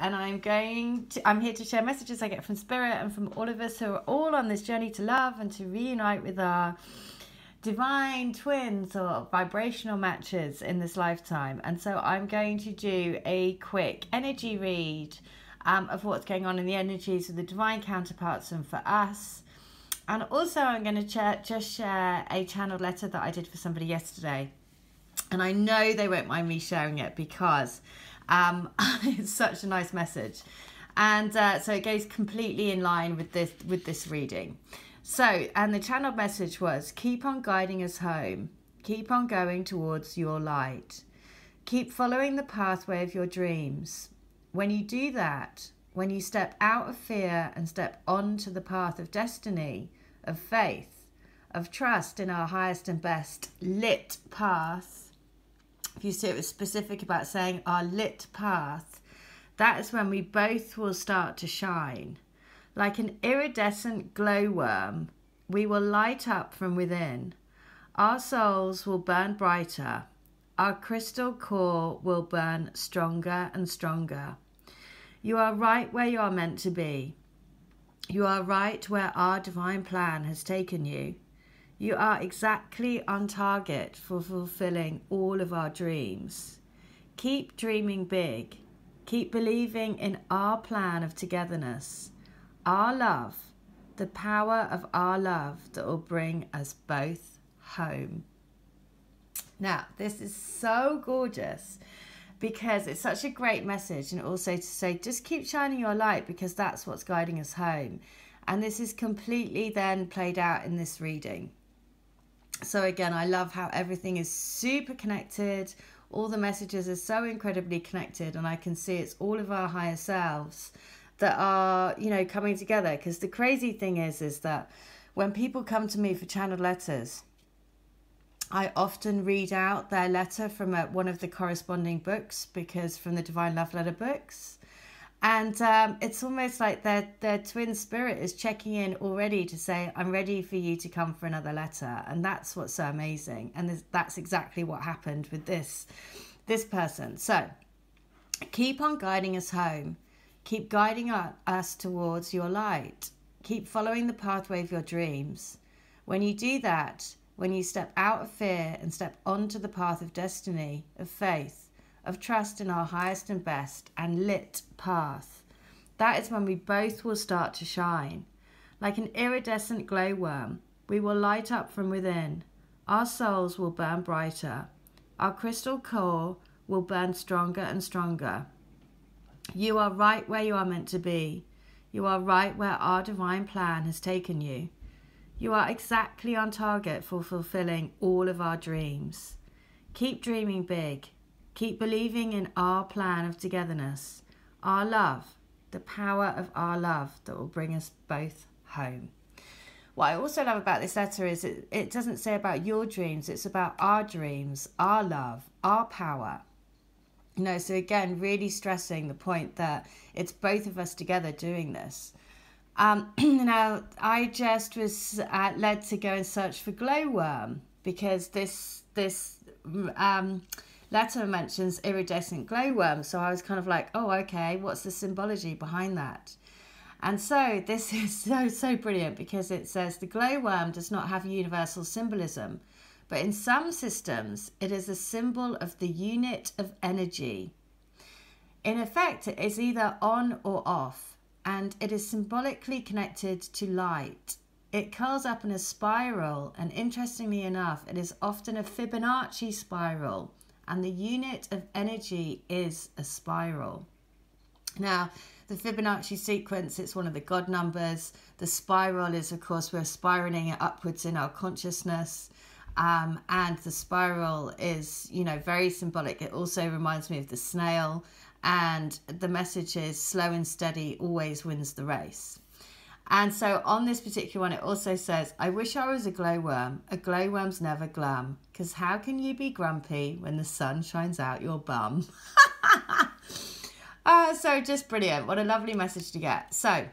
and I'm going to, I'm here to share messages I get from Spirit and from all of us who are all on this journey to love and to reunite with our divine twins or vibrational matches in this lifetime. And so I'm going to do a quick energy read um, of what's going on in the energies of the divine counterparts and for us. And also, I'm going to just share a channeled letter that I did for somebody yesterday. And I know they won't mind me sharing it because um, it's such a nice message. And uh, so it goes completely in line with this with this reading. So, and the channel message was keep on guiding us home. Keep on going towards your light. Keep following the pathway of your dreams. When you do that, when you step out of fear and step onto the path of destiny, of faith, of trust in our highest and best lit path, if you see it was specific about saying our lit path, that is when we both will start to shine. Like an iridescent glowworm, we will light up from within. Our souls will burn brighter our crystal core will burn stronger and stronger. You are right where you are meant to be. You are right where our divine plan has taken you. You are exactly on target for fulfilling all of our dreams. Keep dreaming big. Keep believing in our plan of togetherness, our love, the power of our love that will bring us both home. Now, this is so gorgeous because it's such a great message, and also to say, just keep shining your light because that's what's guiding us home. And this is completely then played out in this reading. So, again, I love how everything is super connected. All the messages are so incredibly connected, and I can see it's all of our higher selves that are, you know, coming together. Because the crazy thing is, is that when people come to me for channeled letters, I often read out their letter from a, one of the corresponding books because from the Divine Love Letter books. And um, it's almost like their, their twin spirit is checking in already to say, I'm ready for you to come for another letter. And that's what's so amazing. And that's exactly what happened with this, this person. So keep on guiding us home. Keep guiding us towards your light. Keep following the pathway of your dreams. When you do that, when you step out of fear and step onto the path of destiny, of faith, of trust in our highest and best and lit path. That is when we both will start to shine. Like an iridescent glowworm, we will light up from within. Our souls will burn brighter. Our crystal core will burn stronger and stronger. You are right where you are meant to be. You are right where our divine plan has taken you. You are exactly on target for fulfilling all of our dreams. Keep dreaming big. Keep believing in our plan of togetherness, our love, the power of our love that will bring us both home. What I also love about this letter is it, it doesn't say about your dreams, it's about our dreams, our love, our power. You know, so again, really stressing the point that it's both of us together doing this. Um, now, I just was uh, led to go and search for glowworm because this this um, letter mentions iridescent glowworm. So I was kind of like, oh, okay, what's the symbology behind that? And so this is so, so brilliant because it says the glowworm does not have universal symbolism, but in some systems, it is a symbol of the unit of energy. In effect, it is either on or off and it is symbolically connected to light. It curls up in a spiral, and interestingly enough, it is often a Fibonacci spiral, and the unit of energy is a spiral. Now, the Fibonacci sequence, it's one of the God numbers. The spiral is, of course, we're spiraling upwards in our consciousness. Um, and the spiral is, you know, very symbolic. It also reminds me of the snail and the message is slow and steady always wins the race. And so on this particular one, it also says, I wish I was a glowworm. A glowworm's never glum, because how can you be grumpy when the sun shines out your bum? uh, so just brilliant. What a lovely message to get. So,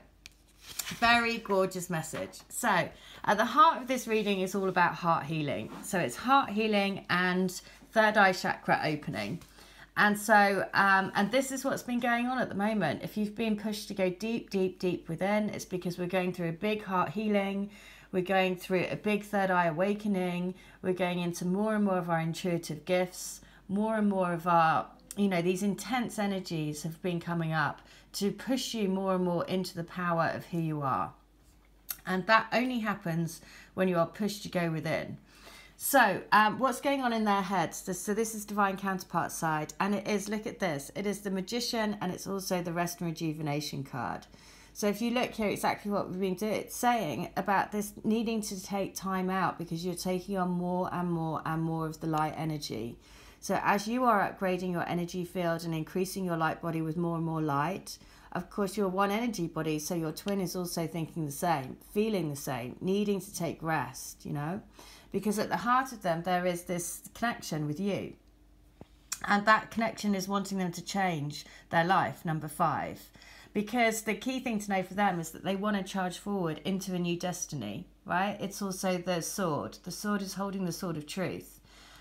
very gorgeous message. So, at the heart of this reading is all about heart healing. So, it's heart healing and third eye chakra opening. And so, um, and this is what's been going on at the moment. If you've been pushed to go deep, deep, deep within, it's because we're going through a big heart healing. We're going through a big third eye awakening. We're going into more and more of our intuitive gifts. More and more of our, you know, these intense energies have been coming up to push you more and more into the power of who you are. And that only happens when you are pushed to go within. So, um, what's going on in their heads? So, this is divine counterpart side, and it is look at this it is the magician, and it's also the rest and rejuvenation card. So, if you look here, exactly what we've been doing, saying about this needing to take time out because you're taking on more and more and more of the light energy. So, as you are upgrading your energy field and increasing your light body with more and more light, of course, you're one energy body, so your twin is also thinking the same, feeling the same, needing to take rest, you know because at the heart of them there is this connection with you. And that connection is wanting them to change their life number five. Because the key thing to know for them is that they want to charge forward into a new destiny right? It's also the sword. The sword is holding the sword of truth.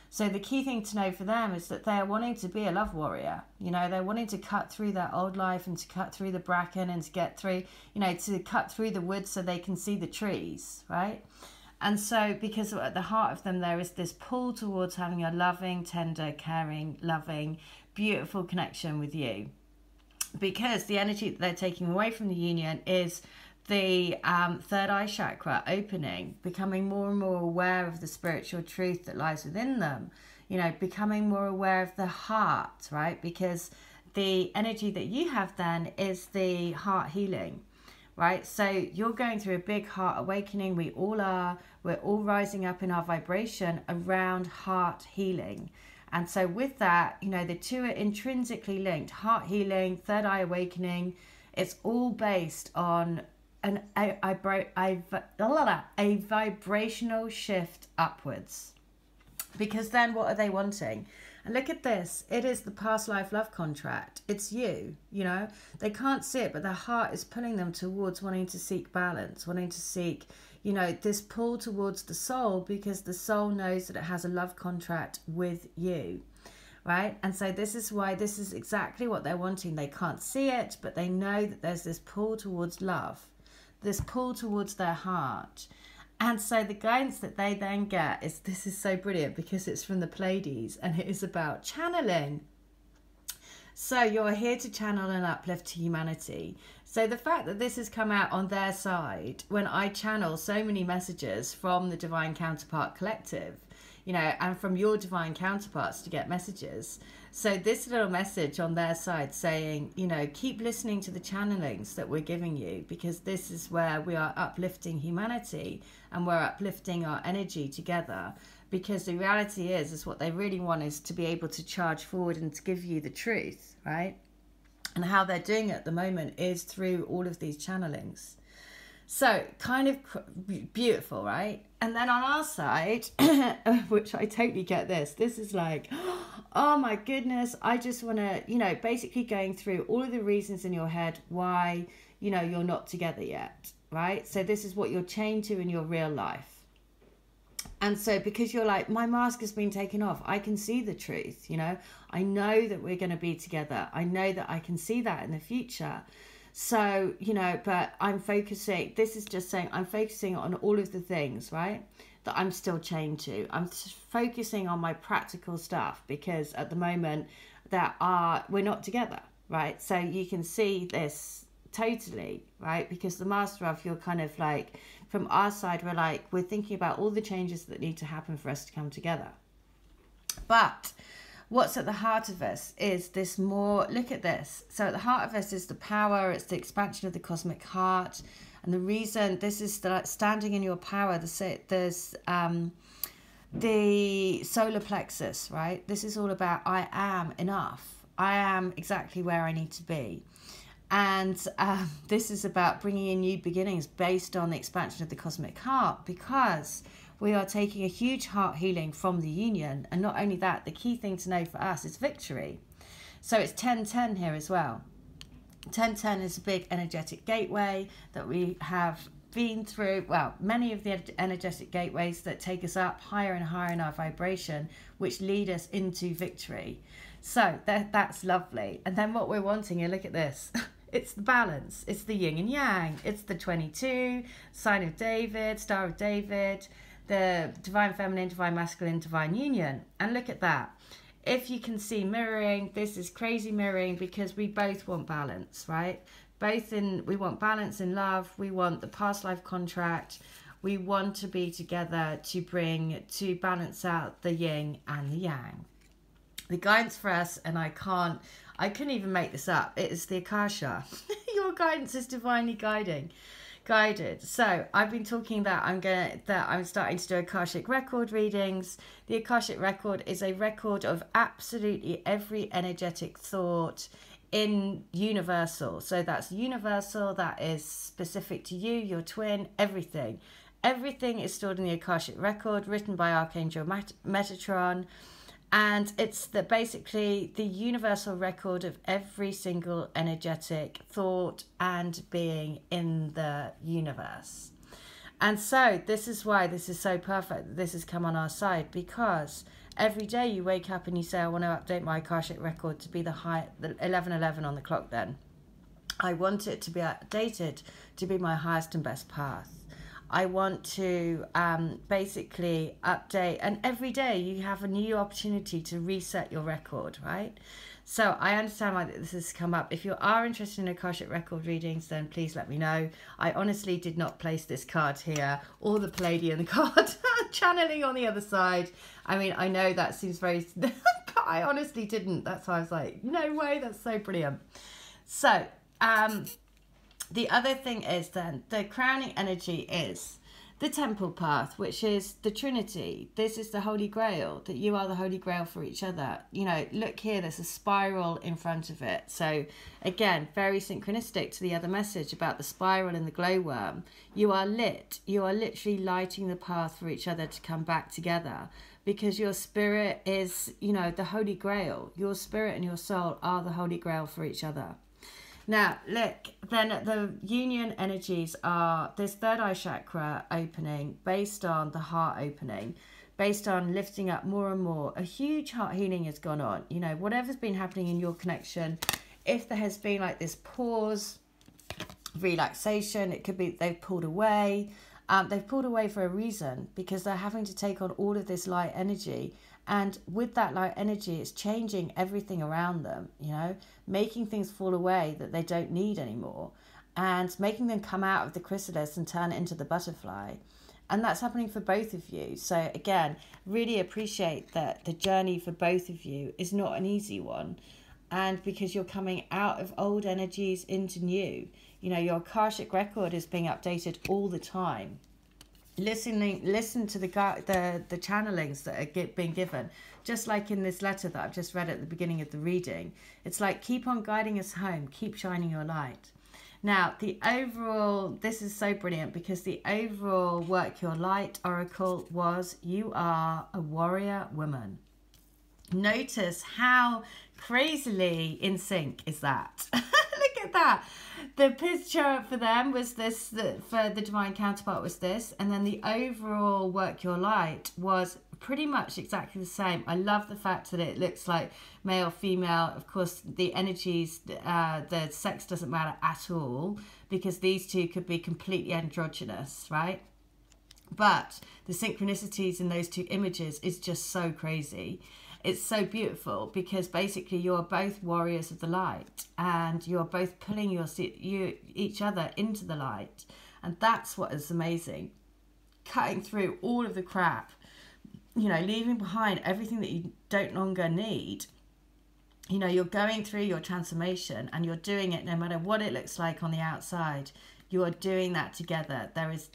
So the key thing to know for them is that they're wanting to be a love warrior. You know they're wanting to cut through that old life and to cut through the bracken and to get through you know to cut through the woods so they can see the trees right and so, because at the heart of them, there is this pull towards having a loving, tender, caring, loving, beautiful connection with you. Because the energy that they're taking away from the union is the um, third eye chakra opening, becoming more and more aware of the spiritual truth that lies within them, you know, becoming more aware of the heart, right? Because the energy that you have then is the heart healing right? So you're going through a big heart awakening. We all are. We're all rising up in our vibration around heart healing. And so, with that, you know, the two are intrinsically linked heart healing, third eye awakening. It's all based on an, a, a, a, a vibrational shift upwards. Because then, what are they wanting? And look at this. It is the past life love contract. It's you, you know. They can't see it, but their heart is pulling them towards wanting to seek balance, wanting to seek, you know, this pull towards the soul because the soul knows that it has a love contract with you. Right? And so this is why this is exactly what they're wanting. They can't see it, but they know that there's this pull towards love, this pull towards their heart. And so the guidance that they then get is this is so brilliant because it's from the Pleiades and it is about channeling. So you're here to channel and uplift to humanity. So the fact that this has come out on their side when I channel so many messages from the Divine Counterpart Collective, you know, and from your divine counterparts to get messages, so this little message on their side saying, you know, keep listening to the channelings that we're giving you because this is where we are uplifting humanity and we're uplifting our energy together. Because the reality is, is what they really want is to be able to charge forward and to give you the truth, right? And how they're doing it at the moment is through all of these channelings. So, kind of beautiful, right? And then on our side, which I totally get this, this is like, oh my goodness, I just want to, you know, basically going through all of the reasons in your head why, you know, you're not together yet, right? So, this is what you're chained to in your real life. And so, because you're like, my mask has been taken off, I can see the truth, you know, I know that we're going to be together. I know that I can see that in the future. So, you know, but I'm focusing, this is just saying I'm focusing on all of the things, right? That I'm still chained to. I'm focusing on my practical stuff because at the moment that are we're not together, right? So you can see this totally, right? Because the master of you're kind of like from our side, we're like, we're thinking about all the changes that need to happen for us to come together. But what's at the heart of us is this more look at this. So at the heart of us is the power it's the expansion of the cosmic heart. And the reason this is the, standing in your power the, there's um, the solar plexus right? This is all about i am enough. I am exactly where i need to be. And um, this is about bringing in new beginnings based on the expansion of the cosmic heart because we are taking a huge heart healing from the union. And not only that, the key thing to know for us is victory. So it's 1010 here as well. 1010 is a big energetic gateway that we have been through, well, many of the energetic gateways that take us up higher and higher in our vibration, which lead us into victory. So that, that's lovely. And then what we're wanting, you look at this. It's the balance. It's the yin and yang. It's the 22, sign of David, star of David, the divine feminine, divine masculine, divine union. And look at that. If you can see mirroring, this is crazy mirroring because we both want balance, right? Both in, we want balance in love. We want the past life contract. We want to be together to bring, to balance out the yin and the yang. The guidance for us, and I can't, I couldn't even make this up. It is the Akasha. Your guidance is divinely guiding, guided. So I've been talking that I'm gonna that I'm starting to do Akashic record readings. The Akashic record is a record of absolutely every energetic thought in universal. So that's universal. That is specific to you, your twin, everything. Everything is stored in the Akashic record, written by Archangel Met- Metatron and it's the basically the universal record of every single energetic thought and being in the universe. And so this is why this is so perfect this has come on our side because every day you wake up and you say i want to update my akashic record to be the high the 1111 on the clock then. I want it to be updated to be my highest and best path I want to um, basically update, and every day you have a new opportunity to reset your record, right? So I understand why this has come up. If you are interested in Akashic record readings, then please let me know. I honestly did not place this card here or the Pleiadian card channeling on the other side. I mean, I know that seems very, but I honestly didn't. That's why I was like, no way, that's so brilliant. So, um, the other thing is then the crowning energy is the temple path, which is the Trinity. This is the Holy Grail, that you are the Holy Grail for each other. You know, look here, there's a spiral in front of it. So, again, very synchronistic to the other message about the spiral and the glowworm. You are lit. You are literally lighting the path for each other to come back together because your spirit is, you know, the Holy Grail. Your spirit and your soul are the Holy Grail for each other. Now, look, then the union energies are this third eye chakra opening based on the heart opening, based on lifting up more and more. A huge heart healing has gone on. You know, whatever's been happening in your connection, if there has been like this pause, relaxation, it could be they've pulled away. Um, they've pulled away for a reason because they're having to take on all of this light energy and with that light energy, it's changing everything around them, you know, making things fall away that they don't need anymore and making them come out of the chrysalis and turn into the butterfly. And that's happening for both of you. So, again, really appreciate that the journey for both of you is not an easy one. And because you're coming out of old energies into new, you know, your Akashic record is being updated all the time listening listen to the the the channelings that are get, being given. Just like in this letter that i've just read at the beginning of the reading it's like keep on guiding us home keep shining your light. Now the overall this is so brilliant because the overall work your light oracle was you are a warrior woman. Notice how crazily in sync is that. Look at that the picture for them was this the, for the divine counterpart was this and then the overall work your light was pretty much exactly the same. I love the fact that it looks like male female. Of course the energies uh, the sex doesn't matter at all because these two could be completely androgynous right? But the synchronicities in those two images is just so crazy it's so beautiful because basically you're both warriors of the light and you're both pulling your you each other into the light. And that's what is amazing. Cutting through all of the crap you know leaving behind everything that you don't longer need. You know you're going through your transformation and you're doing it no matter what it looks like on the outside. You are doing that together. There is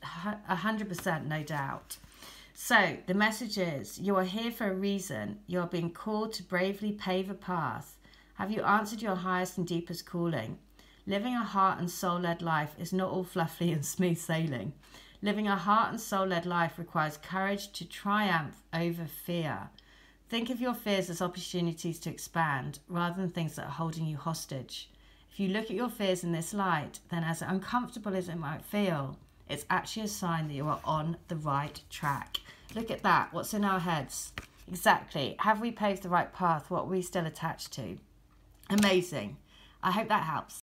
a hundred percent no doubt so, the message is you are here for a reason. You are being called to bravely pave a path. Have you answered your highest and deepest calling? Living a heart and soul led life is not all fluffy and smooth sailing. Living a heart and soul led life requires courage to triumph over fear. Think of your fears as opportunities to expand rather than things that are holding you hostage. If you look at your fears in this light, then as uncomfortable as it might feel, it's actually a sign that you are on the right track. Look at that. What's in our heads? exactly. Have we paved the right path? What are we still attached to? Amazing. I hope that helps.